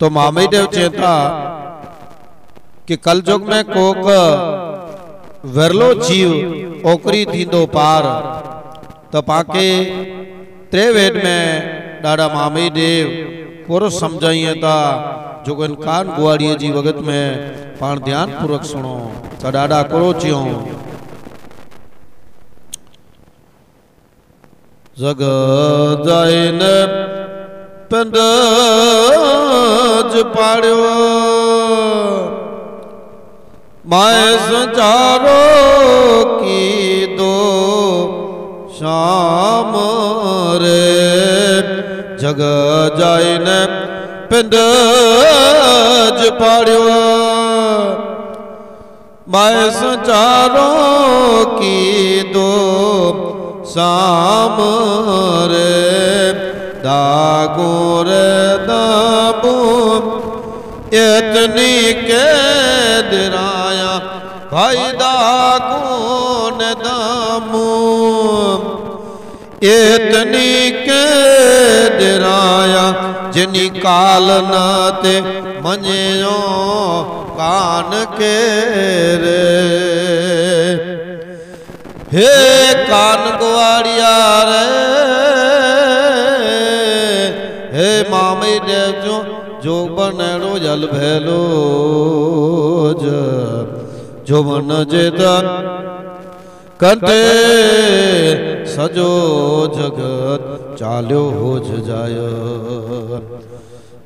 तो मामी देव चेता कि कल कलयुग में कोक विरलो जीव ओकरी थींदो पार। त पाके टे वेद में ॾाढा मामी देव पूरो सम्झाइए था जो इन कान गुआड़ीअ जी वगत में पाण ध्यान पूर्वक सुनो। त ॾाढा कुरो चियो जग जाइन पंडज पाड़ियो। माए संचारो की दो शाम रे जग जाइन पंडज पाड़ियो। माए संचारो की दो शाम रे दागो इतनी के दिराया। भाई दागो न दामो। इतनी के दिराया, जिनी काल नाते मञियो कान के रे। हे कान गुआरिया रे जल भैलो जो मन जेतन कंटे सजो जगत, चाल्यो होज जाय।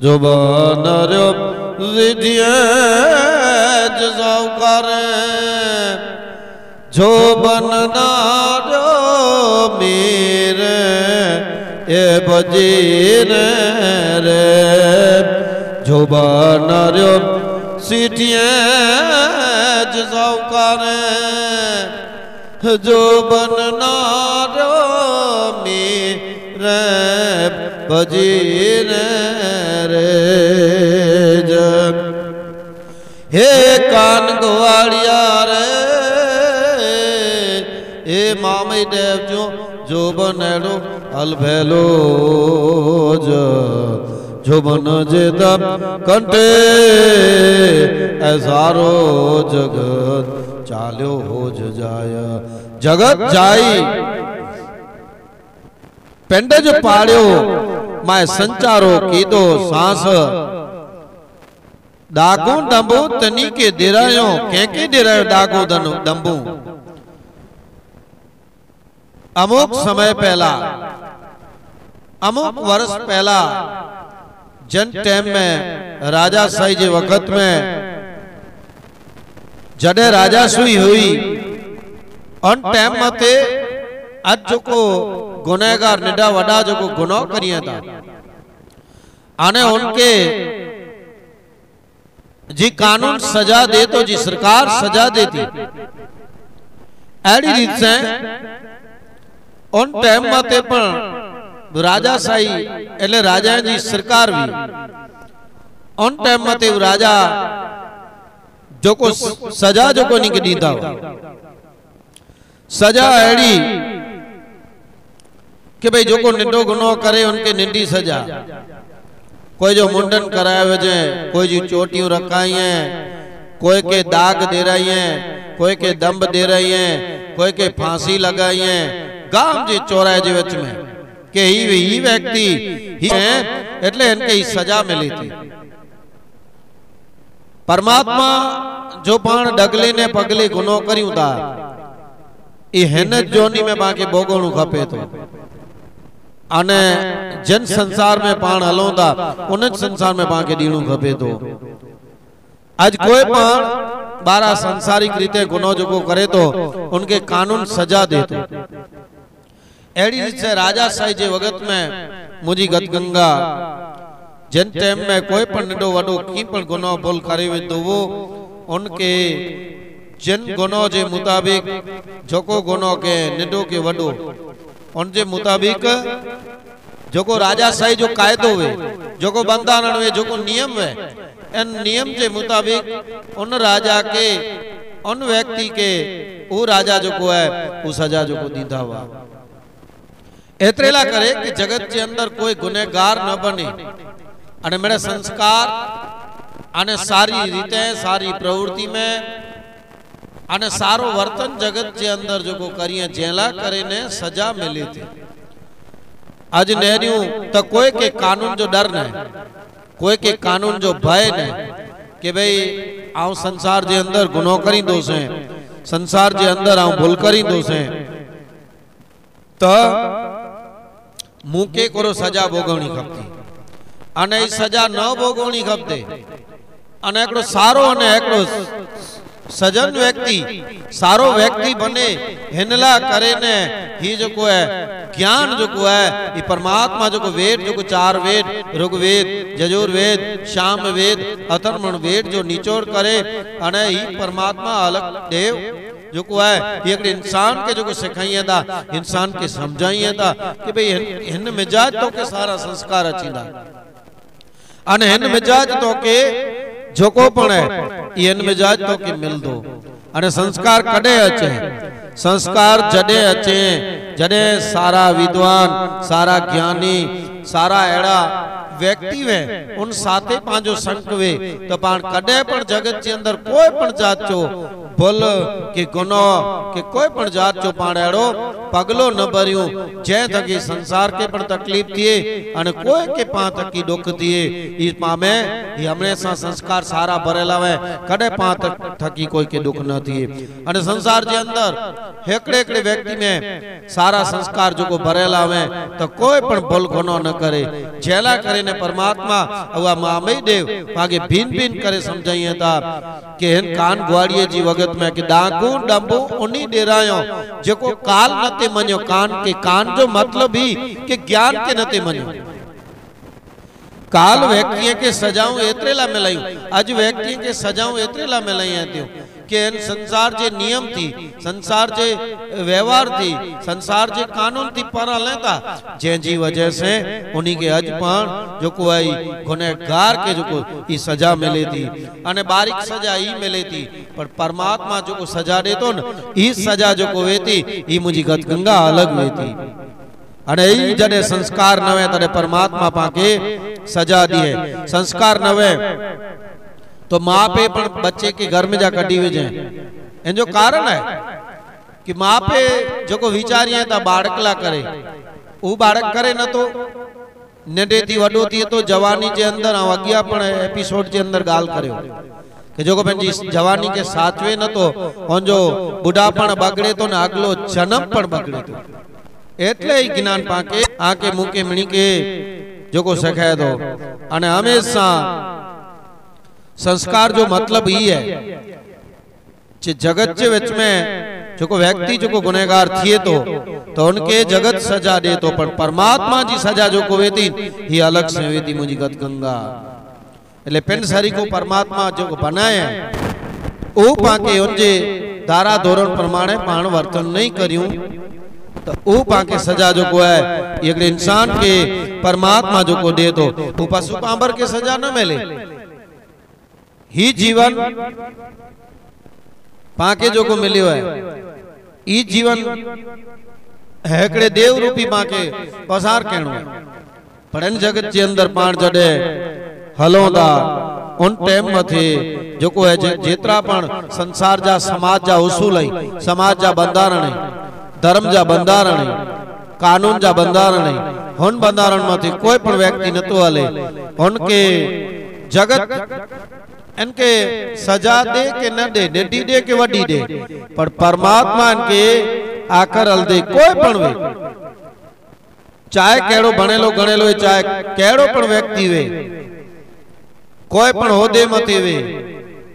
जो बनरो रिधिए जसाव करे। जो बननारो मेरे ए बजीर रे। जो बनरो सीटिए जसाव करे जो बननारो मेरे बजीर रे जब हे कान ग्वालिया रे, हे मामे देव जो जो बनेड़ो अलभेलो जो जुबन जेदन कंटे ऐसारो जगत चालो हो जाया। जगत जाई। पेंडज पाड़ो मैं संचारो की दो सांस। डागू डंबू तनी के दिरायो केके दिरायो डागू दनु डंबू। अमुक समय पहला, अमुक वर्ष पहला जन टाइम में राजा साई जे वक़्त में जडे राजा सुई हुई। अन टाइम मते आज जो को गुनहगार नेडा वडा जो को गुनाह करिए था आने उनके जी कानून सजा दे तो जी सरकार सजा देती। एडी रीत से उन टाइम मते पर राजा साई એટલે રાજાજી સરકાર વી उन टाइम मते राजा जोको सजा जोको निक दींदा सजा अड़ी कि भाई जोको निंडो गुनो करे उनके निंडी सजा कोई जो मुंडन कराया वजे कोई जी चोटियों रखाई हैं कोई के दाग दे रही हैं कोई के दम्ब दे रही हैं कोई के फांसी लगाई हैं ગામ જે ચોરાય જે વચ में કે ही ही व्यक्ति ही है એટલે इनके ही सजा मिली थी परमात्मा जो पाण डगले ने पगले गुनो करियूं था એ હેન જોની में बाकी भोगणू खपे तो अने जन संसार में पाण हलों था उन संसार में बाकी ॾीणू खपे तो आज कोई पाण बारा संसारिक रीते गुनो जो करे तो उनके कानून सजा दे तो अड़ी रीत से राजा साई जे वगत में मुझी गत गंगा जिन टाइम में कोई पण नंढो वॾो की पण गुनाह भुल करे वेंदो वो उनके जिन गुनाह जे मुताबिक जोको गुनाह के नंढो के वॾो उन जे मुताबिक जोको राजा साई जो कायदो वे जोको बंधारण वे जोको नियम वे। इन नियम के मुताबिक उन राजा के उन व्यक्ति के वो राजा जो को है वो सजा जो दीदा हुआ। एतरेला करे कि जगत के अंदर कोई गुनेगार न बने। अने मेरे संस्कार अने सारी रीते सारी प्रवृत्ति में अने सारो वर्तन जगत के अंदर जो को करिए जेला करे ने सजा मिली थी। आज नेरियू त तो कोई के कानून जो डर नहीं कोई के कानून जो भय नहीं कि भाई आऊँ संसार जे अंदर गुनो करी दो संसार जे अंदर आऊँ भूल करी दो से ता मुके कोरो सजा भोगवणी खपती અને એ સજા ન ભોગવણી ખપતે અને એકડો સારો અને એકડો સજન વ્યક્તિ સારો વ્યક્તિ બને हिनला करे ने ही जो को है ज्ञान जो को है ये परमात्मा जो को वेद जो को चार वेद ऋग्वेद यजुर्वेद शाम वेद अथर्वण वेद जो निचोड़ करे अने ही परमात्मा अलग देव जो को है ये एक इंसान के जो को सिखाइए था इंसान के समझाइए था कि भाई हिन मिजाज तो के सारा संस्कार अचींदा અને હેન મિજાજ તો કે જોકો પણ હે હેન મિજાજ તો કે મિલ દો અને સંસ્કાર કડે અચે સંસ્કાર જડે અચે જડે સારા વિદ્વાન સારા જ્ઞાની સારા એડા વ્યક્તિ વે ઉન સાતે પાંજો સંક વે તો પણ કડે પણ જગત ની અંદર કોઈ પણ જાત ચો ભૂલ કે ગુનો કે કોઈ પણ જાત ચો પાણેડો પગલો ન ભર્યું જે થકી સંસાર કે પણ તકલીફ થઈએ અને કોઈ કે પા થકી દુઃખ થઈએ ઈ પામે એ હંમેશા સંસ્કાર સારા ભરેલા હોય કડે પા થકી કોઈ કે દુઃખ ન થઈએ અને સંસાર જે અંદર હેકડે હેકડે વ્યક્તિ में સારા સંસ્કાર જો ભરેલા હોય તો કોઈ પણ ભૂલ ગુનો ન કરે જેલા કરીને ને પરમાત્મા આવા મામય દેવ માગે ભીન ભીન કરે સમજાઈએ તા કે હન કાન ગ્વાડીએ જી વગત મે કે ડાકુ ડંબો ઉની ડેરાયો જેકો કાલ નતે મન્યો કાન કે કાન જો મતલબ હી કે જ્ઞાન કે નતે મન્યો કાલ વ્યક્તિએ કે સજાઉં એતરેલા મેલાયું આજ વ્યક્તિએ કે સજાઉં એતરેલા મેલાઈ આત્યો કે સંસાર જે નિયમ થી સંસાર જે व्यवहार थी संसार जे कानून थी पर लेता जंहिंजी वजह से उन्हीं के अज पण जो को आई गुनहगार के जो को ई सजा मिले थी अने बारीक सजा ई मिले थी पर परमात्मा जो को सजा देतो न ई सजा जो को वेती ई मुजी गत गंगा अलग वेती અને એ જડે સંસ્કાર નવે તને પરમાત્મા પાકે સજા દીએ સંસ્કાર નવે तो माँ पे पण बच्चे के घर में जा कटी हुए इन जो कारण है कि माँ पे जो को विचारिए था बाड़कला करे वो बाड़क करे न तो नंढे थी वॾो थिए तो जवानी जे अंदर ऐं अॻियां पण एपिसोड जे अंदर ॻाल्हि करियो कि जेको पंहिंजी जवानी खे साचवे नथो हुनजो ॿुढापण बगड़े थो न अॻिलो जनम पण बगड़े थो એટલે જ જ્ઞાન પાકે આકે મૂકે મણી કે જોકો શખાય તો અને હંમેશા संस्कार जो मतलब ही है कि जगत के विच में जो को व्यक्ति जो को गुनहगार थिए तो तो उनके जगत सजा दे तो पर परमात्मा जी सजा जो को वेती ही अलग से वेती मुझी गत गंगा એટલે પેનસારી को परमात्मा जो को बनाए ओ पाके उनजे धारा धोरण प्रमाणे पाण वर्तन नहीं करियूं तो ओ पाके सजा जो को है एक इंसान के परमात्मा जो को दे तो वो पशु पांबर के सजा न मिले ही जीवन पाके जो को मिलियो है। ई जीवन हेकड़े देव रूपी पाके पसार कहणो इन जगत जे अंदर पाण जडे। हलोंदा उन टाइम मथे जेको है जेतरा पण संसार जा समाज जा उसूल है। समाज जा बंधारण है। धर्म जा बंधारण है। कानून जा बंधारण है। हुन बंधारण मथे कोई पण व्यक्ति नतो हले। उनके जगत इनके सजा दे के न दे नंढी दे के वडी दे। पर परमात्मा इनके आकर हल दे कोई पण वे। चाहे केड़ो बनेलो गणेलो चाहे केड़ो पण व्यक्ति वे। कोई पण होदे मथे वे।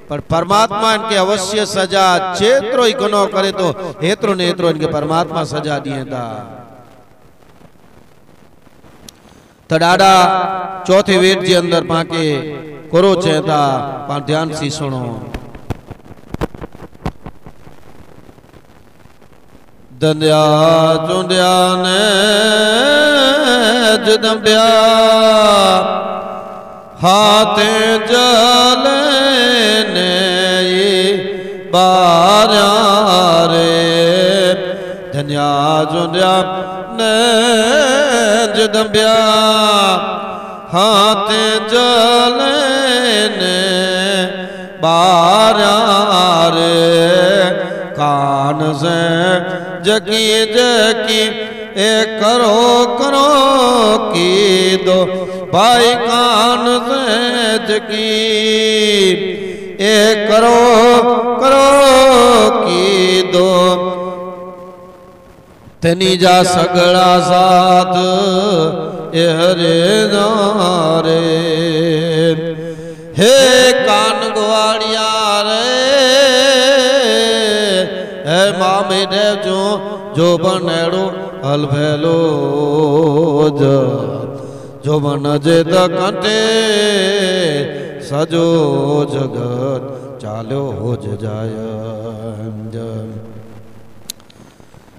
पर परमात्मा इनके अवश्य सजा जेतरो ही गुनो करे तो हेतरो ने हेतरो इनके परमात्मा सजा दिए था तो डाडा चौथे वेद जे अंदर पाके करो चेता पर ध्यान सी सुनो दंद्या चुंद्या ने जदम्बिया हाथे जले ने बार्या रे। धन्या जदम्बिया हाथ जले ने बारार, कान से जकी जकी, ए करो करो की दो, भाई कान से जकी, ए करो तेनी जा सगड़ा साथ हरे नारे हे कान ग्वाड़िया रे हे मामे दे जो जो बनेड़ो हल भेलो जो बन जे द कंटे सजो जगत चालो हो जाय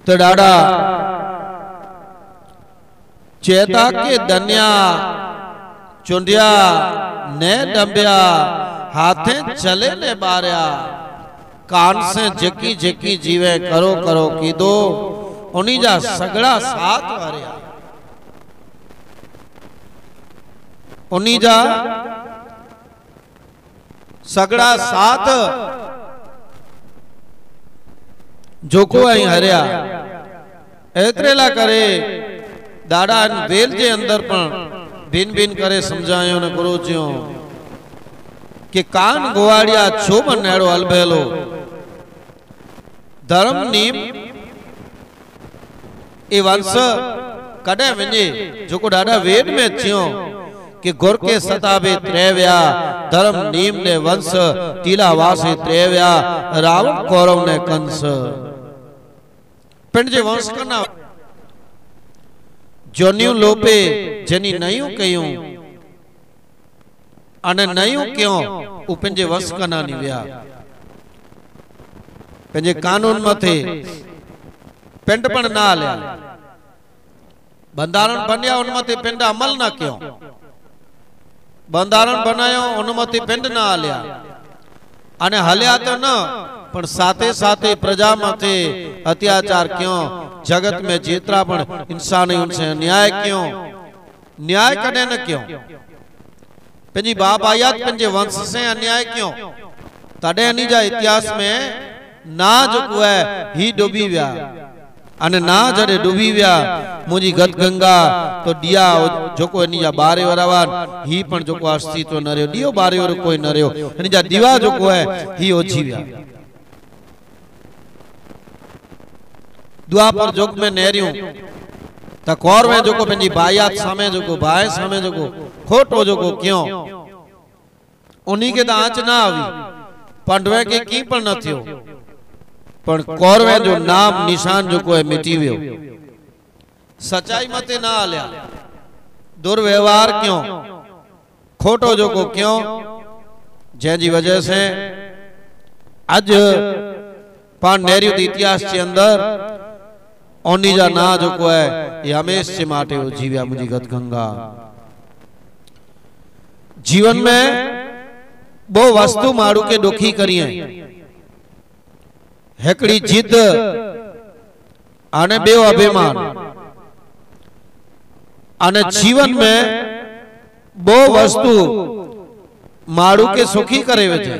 तो डाडा चेता के दन्या। चुंडिया ने डंबिया। हाथे चले ने बारिया। कान से जकी जकी जीवे करो करो की दो उन्हीं जा सगड़ा साथ वारिया। उन्हीं जा सगड़ा साथ। जोको आई हरिया। एतरेला करे। दादा वेल जे अंदर पण भिन भिन करे समझायो ने गुरु जियो। कि कान गोवाड़िया छो बनेड़ो अलबेलो धर्म नीम ए वंश कॾहिं वञे। जेको ॾाढा वेद में अचियो कि गुर के सताबे त्रेव्या धर्म नीम ने वंश। टीला वासे त्रेव्या रावण कौरव ने कंस। पिंड जे वंश कना जोनियूं लोपे जनी नयूं कयूं। अने नयूं कयूं? उ पंहिंजे कना नी विया। पंहिंजे कानून मथे। पिंड पिणु न हलिया बंधारण बनिया उन मथे पिंड अमल न कयूं? बंधारण बनायो उन मथे पिंड न हलिया अने हलिया त न પણ સાથે સાથે પ્રજા મથે અત્યાચાર ક્યો जगत में जेतरा पण इंसान उनसे न्याय क्यों न्याय कदे न क्यों पंहिंजी बाप आयात पंहिंजे वंश से अन्याय क्यों तॾहिं इन जा इतिहास में ना जेको आहे ही डुबी विया अने ना जॾहिं डुबी विया मुंहिंजी गत गंगा तो ॾिया जेको इन जा ॿारे वारा हुआ ही पण जेको अस्तित्व न रहियो ॾियो ॿारे वारो कोई न रहियो इन जा दीवा जेको आहे ही ओझी विया द्वापर जुग में नेरियूं त कौर में जेको पंहिंजी बायात सामे जेको बाहि सामे जेको खोटो जेको क्यों? उन्हीं त आँच न આવી पंडवे के की पण न थियो। पण कौरवे जो नाम निशान जेको आहे मिटी वियो सचाई मते न हलिया दुर्व्यवहार क्यों? खोटो जेको क्यों? जंहिंजी वजह से। अॼु पाण नेरियूं इतिहास जे अंदरि ओनी जा ना जेको आहे ये हमेश से माटे हो जीव्या मुंहिंजी गत गंगा जीवन में बो वस्तु मारू के दुखी करिए हेकड़ी जिद आने बेव अभिमान आने जीवन में बो वस्तु मारू के सुखी करे वेठे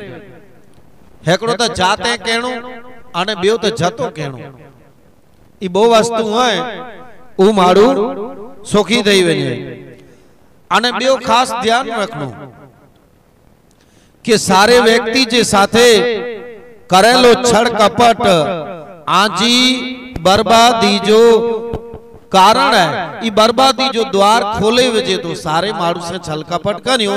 हेकड़ो त जाते कहणो आने बेव त जतो कहणो ई बो वस्तु है उ मारू सुखी થઈ વજે અને બેઓ ખાસ ધ્યાન રાખવું કે સારે વ્યક્તિ જે સાથે કરેલો છળ કપટ આજી બરબાદી જો કારણ है ई बर्बादी जो द्वार खोले वजे तो सारे माण्हू से छल कपट करियो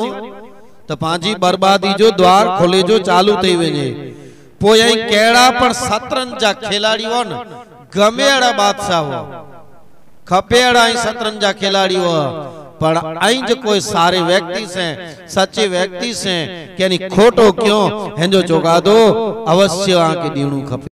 त पंहिंजी बर्बादी जो द्वार खोले जो चालू थी वञे पोइ ऐं कहिड़ा पण शतरंज जा खिलाड़ी हुअनि गमे अहिड़ा बादशाह हुआ खपे अहिड़ा ऐं शतरंज जा खिलाड़ी हुआ पर ऐं जेको सारे व्यक्ति से सचे व्यक्ति से यानी खोटो क्यों हिन जो चौगादो अवश्य आके ॾियणो खपे